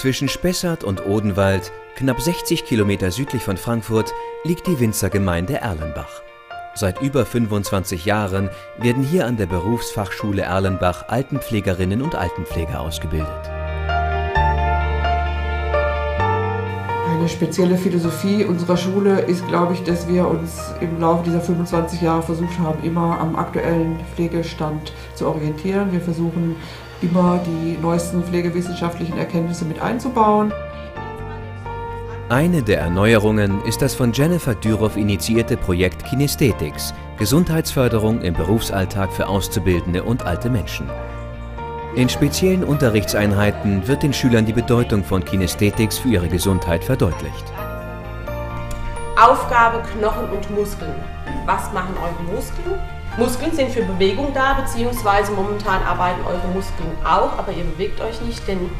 Zwischen Spessart und Odenwald, knapp 60 Kilometer südlich von Frankfurt, liegt die Winzergemeinde Erlenbach. Seit über 25 Jahren werden hier an der Berufsfachschule Erlenbach Altenpflegerinnen und Altenpfleger ausgebildet. Eine spezielle Philosophie unserer Schule ist, glaube ich, dass wir uns im Laufe dieser 25 Jahre versucht haben, immer am aktuellen Pflegestand zu orientieren. Wir versuchen immer die neuesten pflegewissenschaftlichen Erkenntnisse mit einzubauen. Eine der Erneuerungen ist das von Jennifer Dürow initiierte Projekt Kinesthetics, Gesundheitsförderung im Berufsalltag für Auszubildende und alte Menschen. In speziellen Unterrichtseinheiten wird den Schülern die Bedeutung von Kinesthetics für ihre Gesundheit verdeutlicht. Aufgabe Knochen und Muskeln. Was machen eure Muskeln? Muskeln sind für Bewegung da, beziehungsweise momentan arbeiten eure Muskeln auch, aber ihr bewegt euch nicht, denn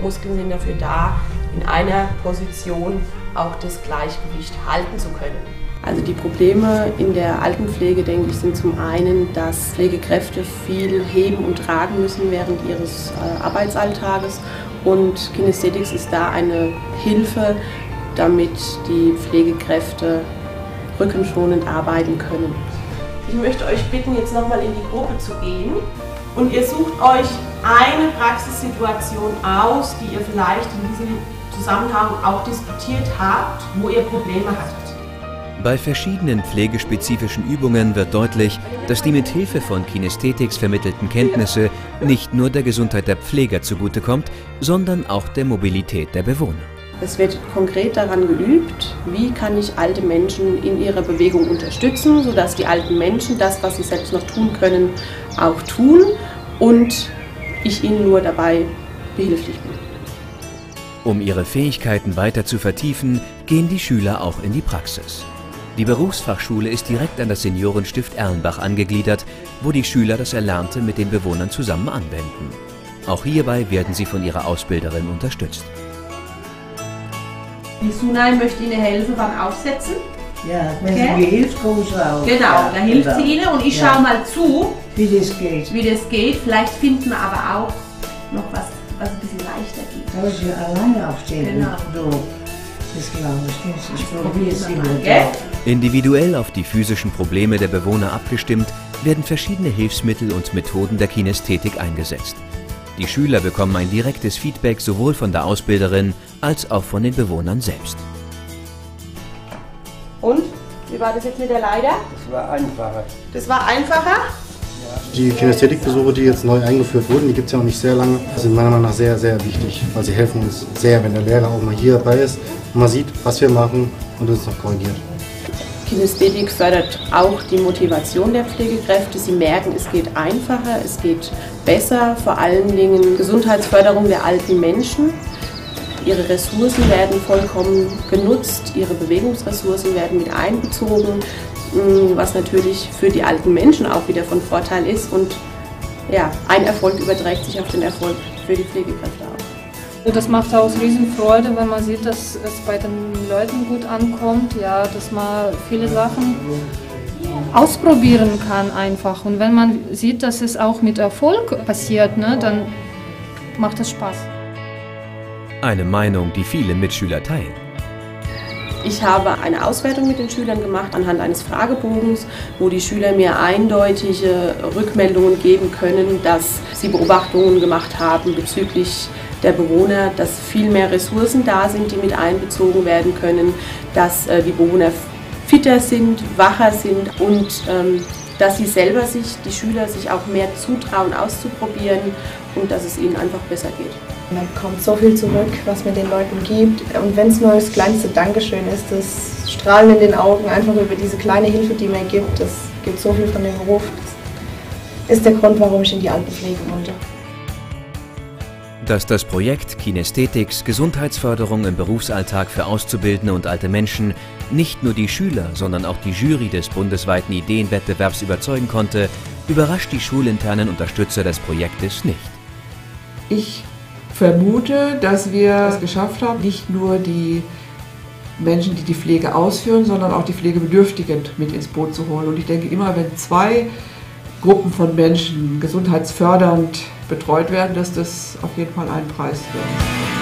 Muskeln sind dafür da, in einer Position auch das Gleichgewicht halten zu können. Also die Probleme in der Altenpflege, denke ich, sind zum einen, dass Pflegekräfte viel heben und tragen müssen während ihres äh, Arbeitsalltages und Kinesthetics ist da eine Hilfe, damit die Pflegekräfte rückenschonend arbeiten können. Ich möchte euch bitten, jetzt nochmal in die Gruppe zu gehen und ihr sucht euch eine Praxissituation aus, die ihr vielleicht in diesem Zusammenhang auch diskutiert habt, wo ihr Probleme hattet. Bei verschiedenen pflegespezifischen Übungen wird deutlich, dass die mit Hilfe von Kinesthetics vermittelten Kenntnisse nicht nur der Gesundheit der Pfleger zugutekommt, sondern auch der Mobilität der Bewohner. Es wird konkret daran geübt, wie kann ich alte Menschen in ihrer Bewegung unterstützen, sodass die alten Menschen das, was sie selbst noch tun können, auch tun und ich ihnen nur dabei behilflich bin. Um ihre Fähigkeiten weiter zu vertiefen, gehen die Schüler auch in die Praxis. Die Berufsfachschule ist direkt an das Seniorenstift Erlenbach angegliedert, wo die Schüler das Erlernte mit den Bewohnern zusammen anwenden. Auch hierbei werden sie von ihrer Ausbilderin unterstützt. Die Sunai möchte Ihnen helfen beim Aufsetzen. Ja, wenn Okay. sie mir hilft, komme ich raus. Genau, ja, da hilft genau. sie Ihnen und ich Ja. schaue mal zu, Wie das geht. wie das geht. Vielleicht finden wir aber auch noch was, was ein bisschen leichter geht. Da muss ich alleine aufstehen. Genau. So. Das glaube ich nicht. Ich probiere es immer. Gell? Individuell auf die physischen Probleme der Bewohner abgestimmt, werden verschiedene Hilfsmittel und Methoden der Kinästhetik eingesetzt. Die Schüler bekommen ein direktes Feedback sowohl von der Ausbilderin als auch von den Bewohnern selbst. Und? Wie war das jetzt mit der Leiter? Das war einfacher. Das war einfacher? Die Kinästhetikbesuche, die jetzt neu eingeführt wurden, die gibt es ja noch nicht sehr lange, sind meiner Meinung nach sehr, sehr wichtig, weil sie helfen uns sehr, wenn der Lehrer auch mal hier dabei ist und man sieht, was wir machen und uns noch korrigiert. Kinästhetik fördert auch die Motivation der Pflegekräfte. Sie merken, es geht einfacher, es geht besser, vor allen Dingen Gesundheitsförderung der alten Menschen. Ihre Ressourcen werden vollkommen genutzt, ihre Bewegungsressourcen werden mit einbezogen, was natürlich für die alten Menschen auch wieder von Vorteil ist. Und ja, ein Erfolg überträgt sich auf den Erfolg für die Pflegekräfte auch. Also Das macht auch Riesenfreude, wenn man sieht, dass es bei den Leuten gut ankommt, ja, dass man viele Sachen ausprobieren kann einfach. Und wenn man sieht, dass es auch mit Erfolg passiert, ne, dann macht es Spaß. Eine Meinung, die viele Mitschüler teilen. Ich habe eine Auswertung mit den Schülern gemacht anhand eines Fragebogens, wo die Schüler mir eindeutige Rückmeldungen geben können, dass sie Beobachtungen gemacht haben bezüglich der Bewohner, dass viel mehr Ressourcen da sind, die mit einbezogen werden können, dass äh, die Bewohner fitter sind, wacher sind und ähm, dass sie selber sich, die Schüler sich auch mehr zutrauen auszuprobieren und dass es ihnen einfach besser geht. Man bekommt so viel zurück, was man den Leuten gibt. Und wenn es nur das kleinste Dankeschön ist, das Strahlen in den Augen, einfach über diese kleine Hilfe, die man gibt, das gibt so viel von dem Beruf. Das ist der Grund, warum ich in die Altenpflege wollte. Dass das Projekt Kinesthetics Gesundheitsförderung im Berufsalltag für Auszubildende und alte Menschen nicht nur die Schüler, sondern auch die Jury des bundesweiten Ideenwettbewerbs überzeugen konnte, überrascht die schulinternen Unterstützer des Projektes nicht. Ich vermute, dass wir es geschafft haben, nicht nur die Menschen, die die Pflege ausführen, sondern auch die Pflegebedürftigen mit ins Boot zu holen. Und ich denke immer, wenn zwei Gruppen von Menschen gesundheitsfördernd betreut werden, dass das auf jeden Fall einen Preis wird.